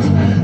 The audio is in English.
songs.